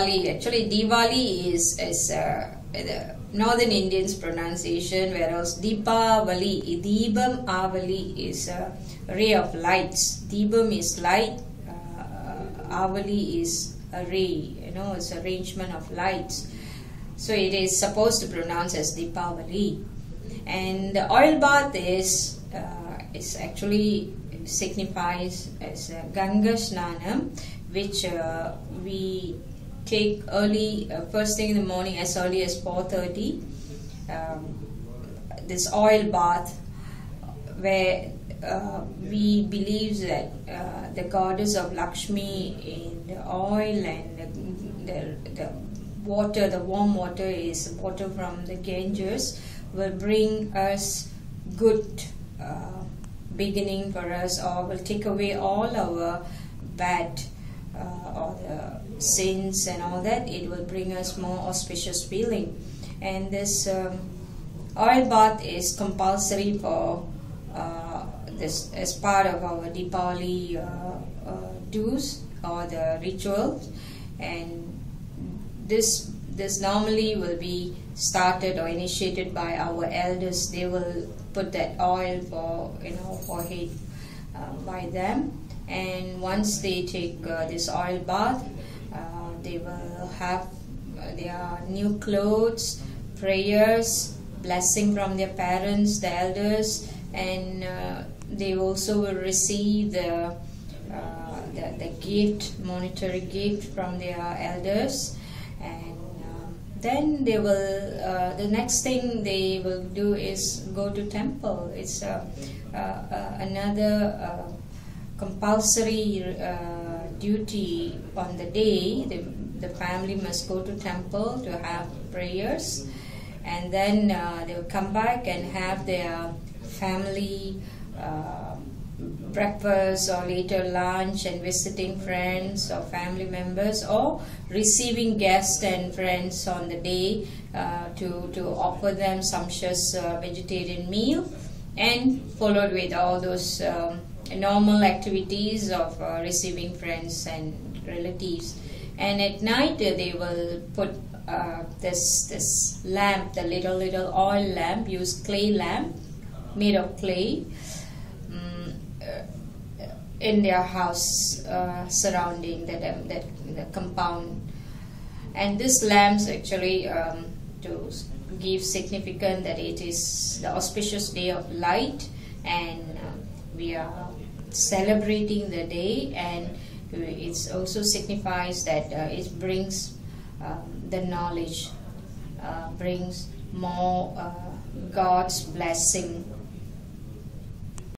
Actually, Diwali is is uh, the Northern Indians pronunciation, whereas Deepavali, Deepam Avali is a ray of lights. Deepam is light, uh, Avali is a ray. You know, it's arrangement of lights. So it is supposed to pronounce as Deepavali. And the oil bath is uh, is actually signifies as Ganga Snanam, which uh, we take early, uh, first thing in the morning, as early as 4:30. Um, this oil bath, where uh, we believe that uh, the goddess of Lakshmi in the oil and the, the, the water, the warm water is water from the Ganges, will bring us good uh, beginning for us, or will take away all our bad uh, or the sins and all that. It will bring us more auspicious feeling. And this um, oil bath is compulsory for uh, this as part of our Deepavali uh, uh, dues or the rituals, and this this normally will be started or initiated by our elders. They will put that oil for you know for head uh, by them, and once they take uh, this oil bath, they will have their new clothes, prayers, blessing from their parents, the elders, and uh, they also will receive the, uh, the, the gift, monetary gift from their elders, and um, then they will. Uh, the next thing they will do is go to temple. It's uh, uh, uh, another uh, compulsory uh, duty on the day. The, the family must go to temple to have prayers, and then uh, they will come back and have their family uh, breakfast or later lunch and visiting friends or family members or receiving guests and friends on the day uh, to, to offer them sumptuous uh, vegetarian meal and followed with all those um, normal activities of uh, receiving friends and relatives. And at night uh, they will put uh, this this lamp the little little oil lamp use clay lamp made of clay um, in their house uh, surrounding the, the, the compound. And this lamps actually um, to give significance that it is the auspicious day of light and uh, we are celebrating the day and it also signifies that uh, it brings um, the knowledge uh, brings more uh, God's blessing